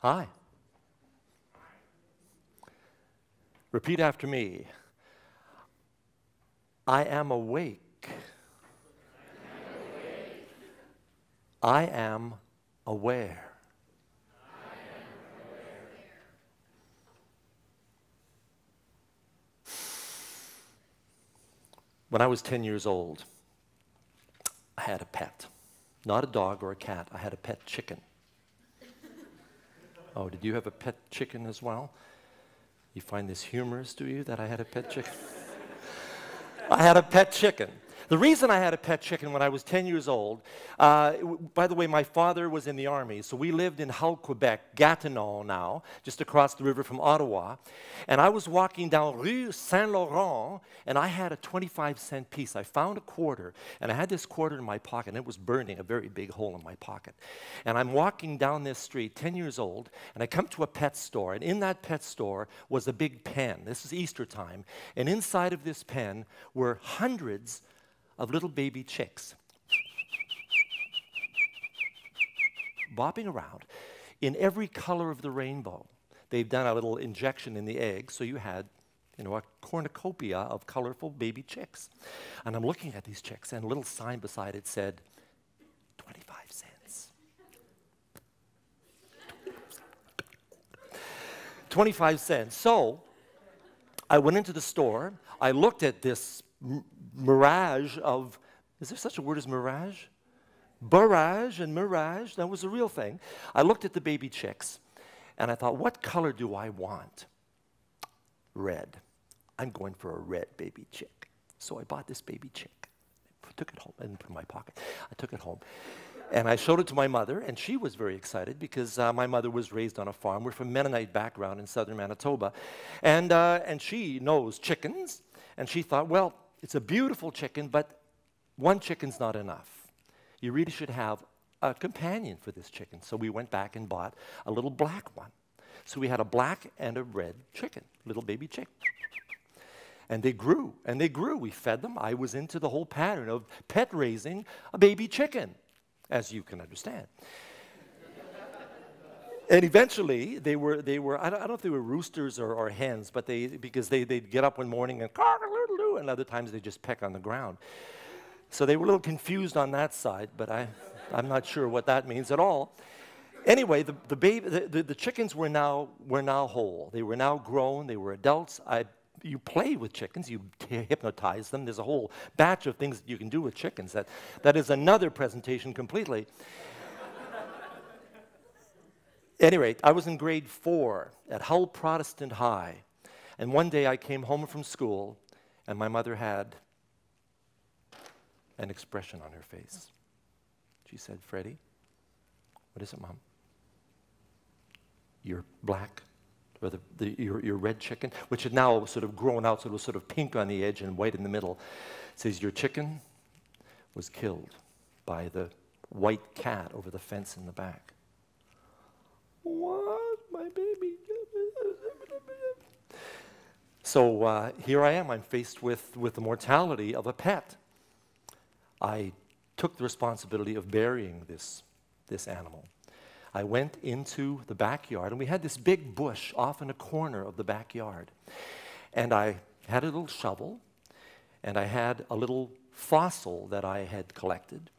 Hi. Repeat after me. I am awake. I am aware. When I was 10 years old, I had a pet. Not a dog or a cat, I had a pet chicken. Oh, did you have a pet chicken as well? You find this humorous, do you, that I had a pet chicken? I had a pet chicken. The reason I had a pet chicken when I was 10 years old, uh, by the way, my father was in the army, so we lived in Hull, Quebec, Gatineau now, just across the river from Ottawa. And I was walking down Rue Saint Laurent, and I had a 25 cent piece. I found a quarter, and I had this quarter in my pocket, and it was burning a very big hole in my pocket. And I'm walking down this street, 10 years old, and I come to a pet store, and in that pet store was a big pen. This is Easter time, and inside of this pen were hundreds of little baby chicks bopping around in every color of the rainbow. They've done a little injection in the egg, so you had you know, a cornucopia of colorful baby chicks. And I'm looking at these chicks, and a little sign beside it said, 25 cents. 25 cents. So I went into the store, I looked at this mirage of, is there such a word as mirage? Barrage and mirage, that was a real thing. I looked at the baby chicks and I thought, what color do I want? Red. I'm going for a red baby chick. So I bought this baby chick. I took it home. I didn't put it in my pocket. I took it home. And I showed it to my mother, and she was very excited because uh, my mother was raised on a farm. We're from Mennonite background in southern Manitoba. And, uh, and she knows chickens, and she thought, well, it's a beautiful chicken, but one chicken's not enough. You really should have a companion for this chicken. So we went back and bought a little black one. So we had a black and a red chicken, little baby chicken. And they grew and they grew. We fed them. I was into the whole pattern of pet raising a baby chicken, as you can understand. And eventually, they were, they were I, don't, I don't know if they were roosters or, or hens, but they, because they, they'd get up one morning and, and other times they just peck on the ground. So they were a little confused on that side, but I, I'm not sure what that means at all. Anyway, the, the, baby, the, the, the chickens were now, were now whole. They were now grown. They were adults. I, you play with chickens. You hypnotize them. There's a whole batch of things that you can do with chickens. That, that is another presentation completely. Any rate, I was in grade four at Hull Protestant High. And one day I came home from school and my mother had an expression on her face. She said, Freddie, what is it, Mom? Your black, or the, the, your, your red chicken, which had now sort of grown out, so it was sort of pink on the edge and white in the middle, says, Your chicken was killed by the white cat over the fence in the back. What? My baby so uh, here I am. I'm faced with, with the mortality of a pet. I took the responsibility of burying this, this animal. I went into the backyard, and we had this big bush off in a corner of the backyard. And I had a little shovel, and I had a little fossil that I had collected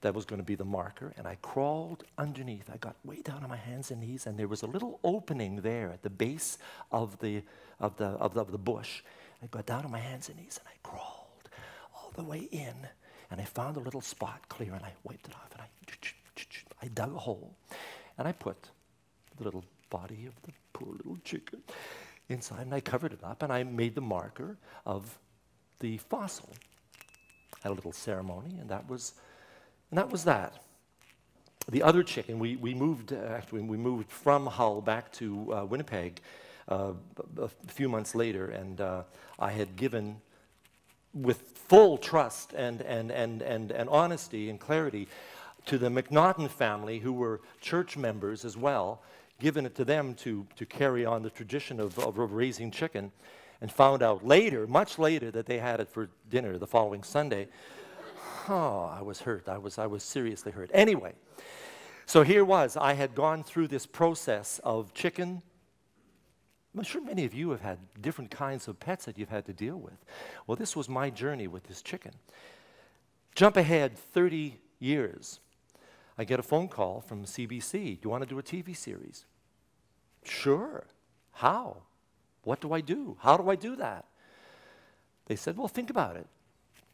that was going to be the marker, and I crawled underneath. I got way down on my hands and knees, and there was a little opening there at the base of the, of the, of the, of the bush. I got down on my hands and knees, and I crawled all the way in, and I found a little spot clear, and I wiped it off, and I, I dug a hole, and I put the little body of the poor little chicken inside, and I covered it up, and I made the marker of the fossil. Had a little ceremony, and that was and that was that. The other chicken, we, we moved, uh, actually, we moved from Hull back to uh, Winnipeg uh, a few months later, and uh, I had given, with full trust and, and, and, and, and honesty and clarity, to the McNaughton family, who were church members as well, given it to them to, to carry on the tradition of, of raising chicken, and found out later, much later, that they had it for dinner the following Sunday oh, I was hurt. I was, I was seriously hurt. Anyway, So here was, I had gone through this process of chicken. I'm sure many of you have had different kinds of pets that you've had to deal with. Well, this was my journey with this chicken. Jump ahead 30 years. I get a phone call from CBC. Do you want to do a TV series? Sure. How? What do I do? How do I do that? They said, Well, think about it.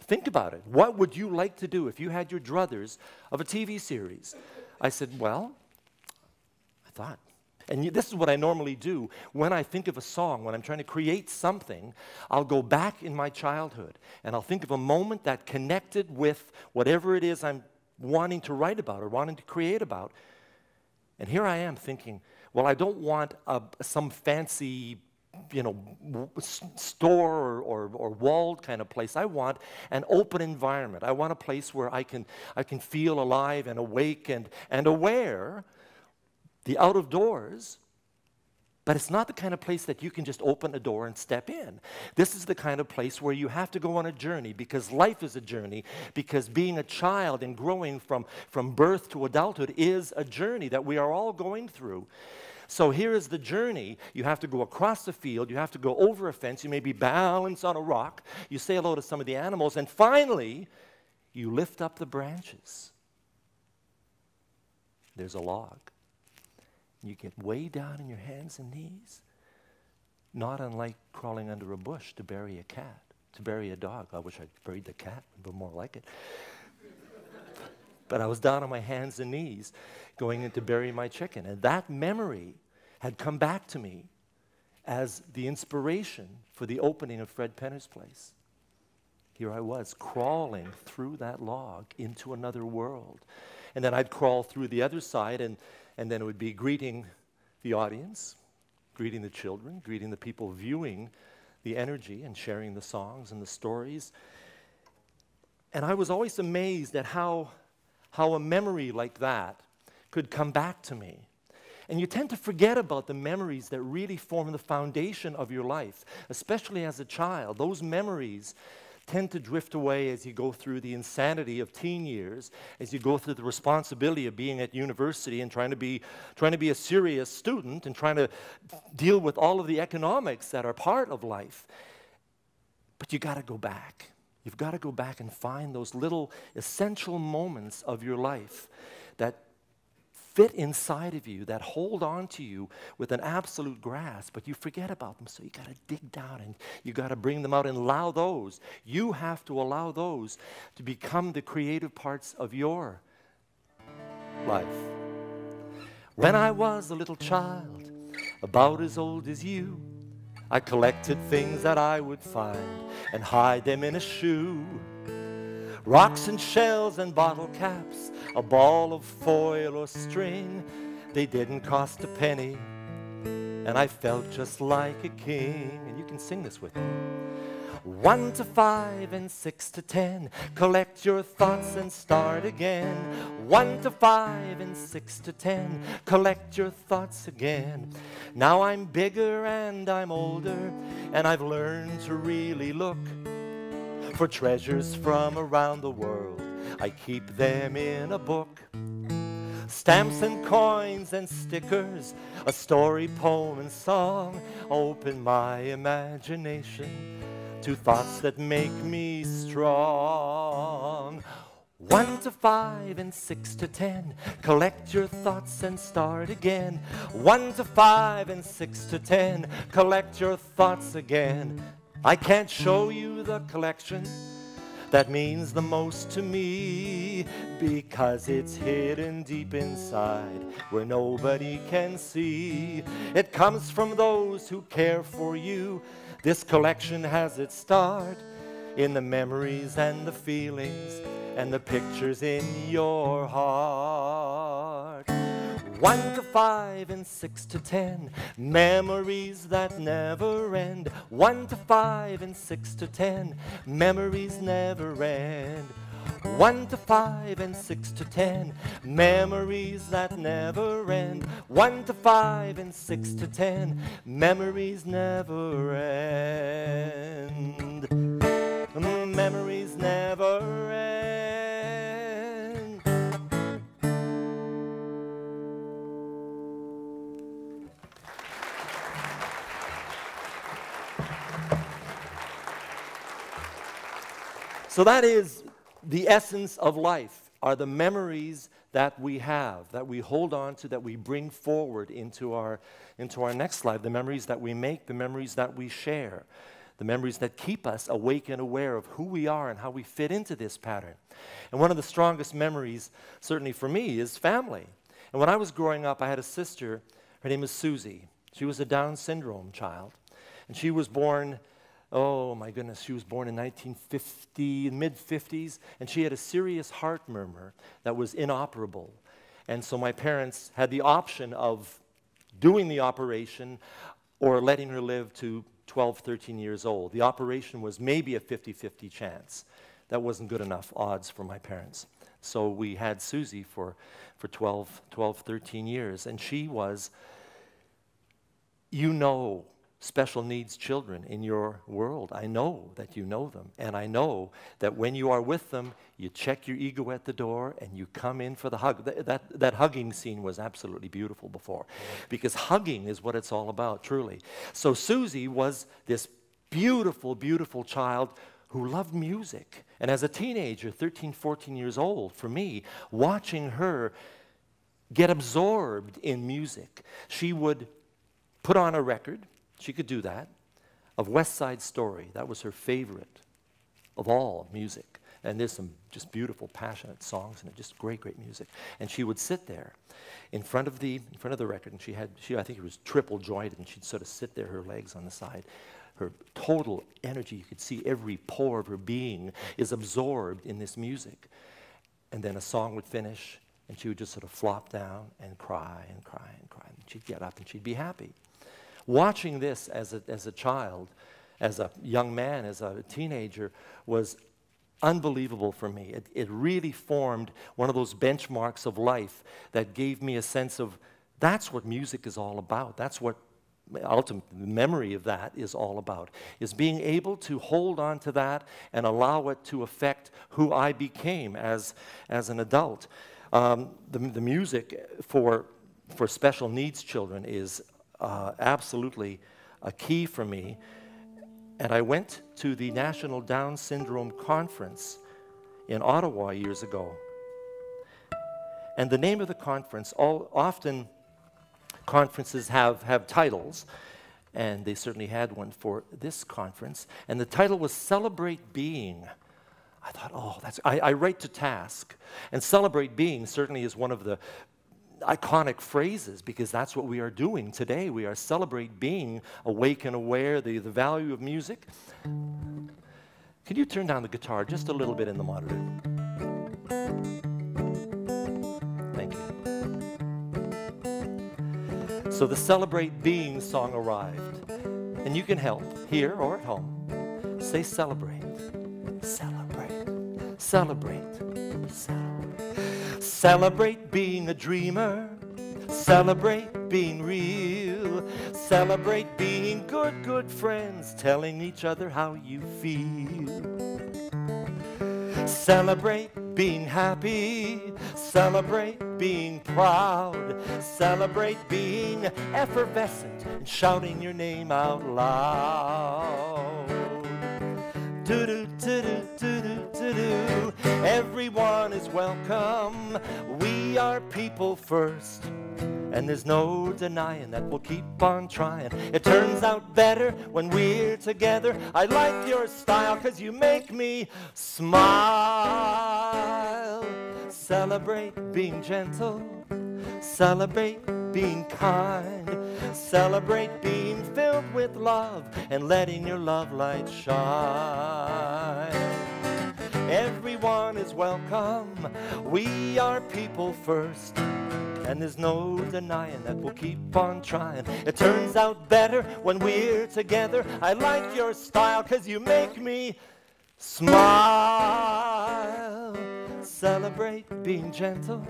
Think about it. What would you like to do if you had your druthers of a TV series? I said, Well, I thought, and this is what I normally do when I think of a song, when I'm trying to create something, I'll go back in my childhood and I'll think of a moment that connected with whatever it is I'm wanting to write about or wanting to create about. And here I am thinking, well, I don't want a, some fancy you know, store or, or, or, walled kind of place. I want an open environment. I want a place where I can, I can feel alive and awake and, and aware the out of doors, but it's not the kind of place that you can just open a door and step in. This is the kind of place where you have to go on a journey because life is a journey, because being a child and growing from, from birth to adulthood is a journey that we are all going through. So here is the journey. You have to go across the field, you have to go over a fence, you may be balanced on a rock, you say hello to some of the animals, and finally, you lift up the branches. There's a log. You get way down on your hands and knees, not unlike crawling under a bush to bury a cat, to bury a dog. I wish I'd buried the cat, but more like it. But I was down on my hands and knees going in to bury my chicken. And that memory had come back to me as the inspiration for the opening of Fred Penner's place. Here I was crawling through that log into another world. And then I'd crawl through the other side and and then it would be greeting the audience, greeting the children, greeting the people viewing the energy and sharing the songs and the stories. And I was always amazed at how, how a memory like that could come back to me. And you tend to forget about the memories that really form the foundation of your life, especially as a child. Those memories tend to drift away as you go through the insanity of teen years, as you go through the responsibility of being at university and trying to be, trying to be a serious student and trying to deal with all of the economics that are part of life. But you got to go back. You've got to go back and find those little essential moments of your life that fit inside of you, that hold on to you with an absolute grasp, but you forget about them. So you got to dig down and you got to bring them out and allow those. You have to allow those to become the creative parts of your life. When I was a little child, about as old as you, I collected things that I would find and hide them in a shoe. Rocks and shells and bottle caps, a ball of foil or string. They didn't cost a penny, and I felt just like a king. And you can sing this with me. One to five and six to ten. Collect your thoughts and start again. One to five and six to ten. Collect your thoughts again. Now I'm bigger and I'm older, and I've learned to really look for treasures from around the world. I keep them in a book. Stamps and coins and stickers, a story, poem, and song open my imagination to thoughts that make me strong. One to five and six to ten. Collect your thoughts and start again. One to five and six to ten. Collect your thoughts again. I can't show you the collection that means the most to me because it's hidden deep inside where nobody can see. It comes from those who care for you. This collection has its start in the memories and the feelings and the pictures in your heart. One to five and six to ten, memories that never end. One to five and six to ten, memories never end. One to five and six to ten, memories that never end. One to five and six to ten, memories never end. So that is the essence of life, are the memories that we have, that we hold on to, that we bring forward into our, into our next life, the memories that we make, the memories that we share, the memories that keep us awake and aware of who we are and how we fit into this pattern. And one of the strongest memories, certainly for me, is family. And when I was growing up, I had a sister, her name is Susie. She was a Down syndrome child. And she was born oh my goodness, she was born in 1950, mid 50s, and she had a serious heart murmur that was inoperable. And so my parents had the option of doing the operation or letting her live to 12, 13 years old. The operation was maybe a 50 50 chance. That wasn't good enough odds for my parents. So we had Susie for, for 12, 12, 13 years, and she was, you know, special needs children in your world. I know that you know them. And I know that when you are with them, you check your ego at the door and you come in for the hug. That, that, that, hugging scene was absolutely beautiful before because hugging is what it's all about, truly. So Susie was this beautiful, beautiful child who loved music. And as a teenager, 13, 14 years old, for me, watching her get absorbed in music, she would put on a record she could do that. Of West Side Story, that was her favorite of all music. And there's some just beautiful, passionate songs and just great, great music. And she would sit there in front of the in front of the record, and she had she I think it was triple jointed, and she'd sort of sit there, her legs on the side. Her total energy, you could see every pore of her being is absorbed in this music. And then a song would finish, and she would just sort of flop down and cry and cry and cry. And she'd get up and she'd be happy. Watching this as a, as a child, as a young man, as a teenager, was unbelievable for me. It, it really formed one of those benchmarks of life that gave me a sense of that's what music is all about. That's what ultimate the memory of that is all about is being able to hold on to that and allow it to affect who i became as, as an adult um, the, the music for, for special needs children is uh, absolutely a key for me. And I went to the National Down Syndrome Conference in Ottawa years ago. And the name of the conference, all, often conferences have, have titles, and they certainly had one for this conference. And the title was Celebrate Being. I thought, oh, that's, I, I write to task. And celebrate being certainly is one of the iconic phrases because that's what we are doing today. We are celebrate being awake and aware, the, the value of music. Can you turn down the guitar just a little bit in the monitor? Thank you. So the Celebrate Being song arrived. And you can help here or at home. Say celebrate, celebrate, celebrate, celebrate. Celebrate being a dreamer. Celebrate being real. Celebrate being good, good friends, telling each other how you feel. Celebrate being happy. Celebrate being proud. Celebrate being effervescent and shouting your name out loud. Do do do do do do do. Everyone is welcome. We are people first. And there's no denying that we'll keep on trying. It turns out better when we're together. I like your style cause you make me smile. Celebrate being gentle. Celebrate being kind. Celebrate being filled with love and letting your love light shine. Everyone is welcome. We are people first. And there's no denying that we'll keep on trying. It turns out better when we're together. I like your style because you make me smile. Celebrate being gentle.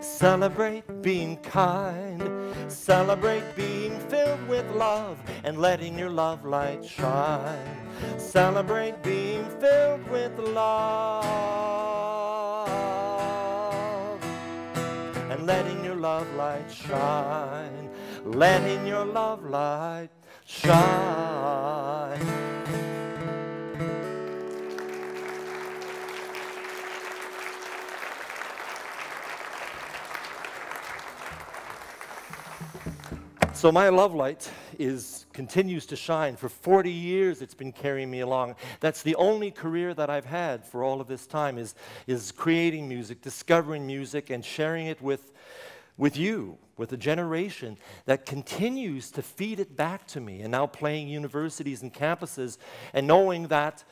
Celebrate being kind. Celebrate being filled with love and letting your love light shine. Celebrate being filled with love and letting your love light shine. Letting your love light shine. So my love light is continues to shine. For 40 years it's been carrying me along. That's the only career that I've had for all of this time is, is creating music, discovering music, and sharing it with, with you, with a generation that continues to feed it back to me. And now playing universities and campuses and knowing that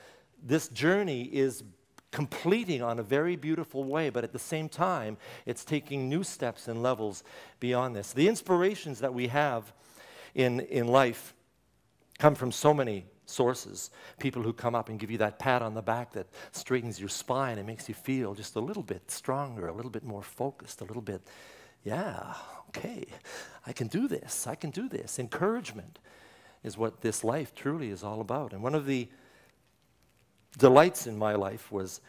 this journey is completing on a very beautiful way, but at the same time, it's taking new steps and levels beyond this. The inspirations that we have in, in life come from so many sources. People who come up and give you that pat on the back that straightens your spine and makes you feel just a little bit stronger, a little bit more focused, a little bit, yeah, okay, I can do this, I can do this. Encouragement is what this life truly is all about. And one of the delights in my life was,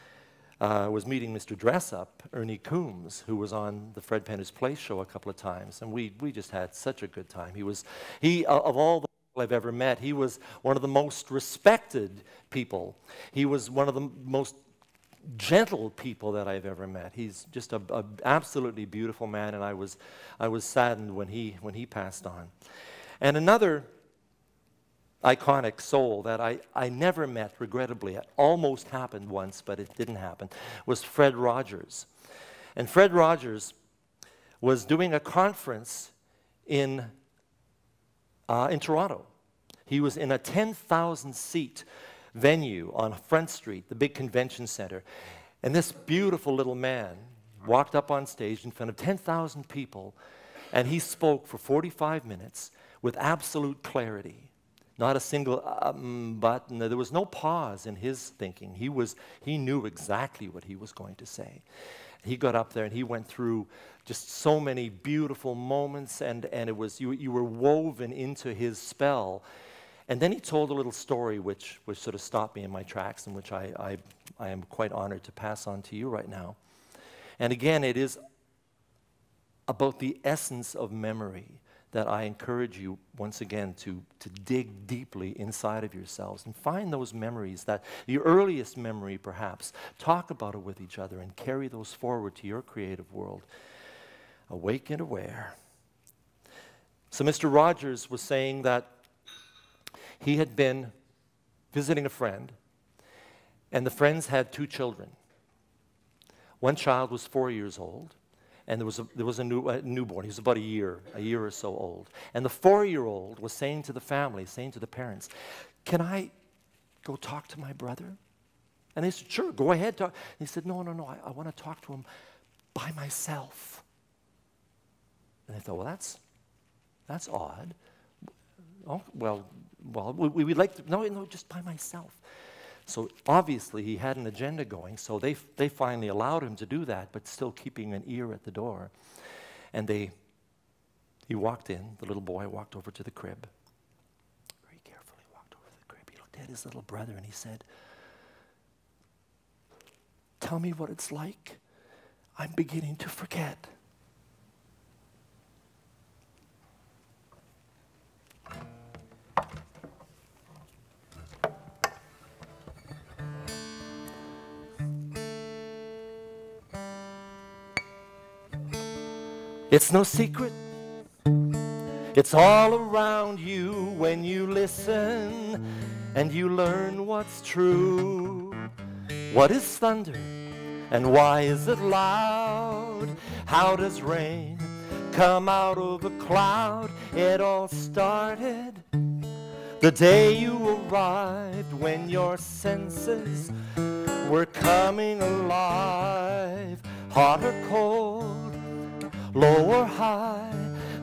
uh, was meeting Mr. Dressup, Ernie Coombs, who was on the Fred Penner's Place show a couple of times, and we, we just had such a good time. He was, he, uh, of all the people I've ever met, he was one of the most respected people. He was one of the most gentle people that I've ever met. He's just an absolutely beautiful man, and I was, I was saddened when he, when he passed on. And another iconic soul that I, I never met, regrettably. It almost happened once, but it didn't happen, was Fred Rogers. And Fred Rogers was doing a conference in, uh, in Toronto. He was in a 10,000 seat venue on Front Street, the big convention center. And this beautiful little man walked up on stage in front of 10,000 people, and he spoke for 45 minutes with absolute clarity not a single um, button. There was no pause in his thinking. He, was, he knew exactly what he was going to say. He got up there and he went through just so many beautiful moments, and, and it was, you, you were woven into his spell. And then he told a little story which, which sort of stopped me in my tracks and which I, I, I am quite honored to pass on to you right now. And again, it is about the essence of memory that I encourage you once again to, to dig deeply inside of yourselves and find those memories that the earliest memory perhaps, talk about it with each other and carry those forward to your creative world. Awake and aware. So Mr. Rogers was saying that he had been visiting a friend, and the friends had two children. One child was four years old, and there was a, there was a, new, a newborn. He was about a year, a year or so old. And the four-year-old was saying to the family, saying to the parents, can I go talk to my brother? And they said, sure, go ahead. Talk. he said, no, no, no, I, I want to talk to him by myself. And they thought, well, that's, that's odd. Oh, well, well, we, would like to, no, no, just by myself. So obviously he had an agenda going, so they, they finally allowed him to do that, but still keeping an ear at the door. And they, he walked in, the little boy walked over to the crib. Very carefully walked over to the crib. He looked at his little brother and he said, Tell me what it's like. I'm beginning to forget. It's no secret. It's all around you when you listen and you learn what's true. What is thunder and why is it loud? How does rain come out of a cloud? It all started the day you arrived when your senses were coming alive. Hot or cold, low or high,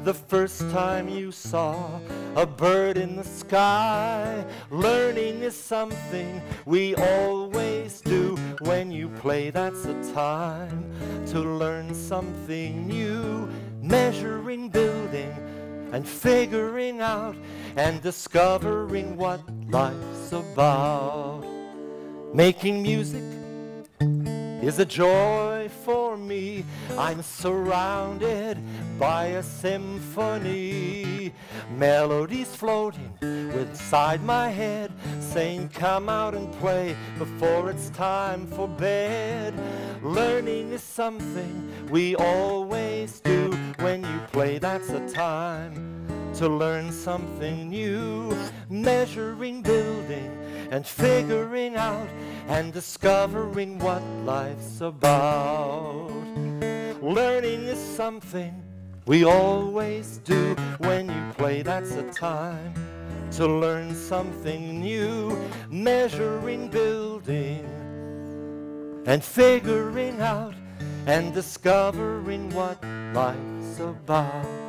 the first time you saw a bird in the sky. Learning is something we always do. When you play, that's the time to learn something new. Measuring, building, and figuring out and discovering what life's about. Making music is a joy I'm surrounded by a symphony. Melodies floating inside my head, saying, Come out and play before it's time for bed. Learning is something we always do. When you play, that's the time to learn something new, measuring, building, and figuring out and discovering what life's about. Learning is something we always do when you play, that's the time to learn something new, measuring, building, and figuring out and discovering what life's about.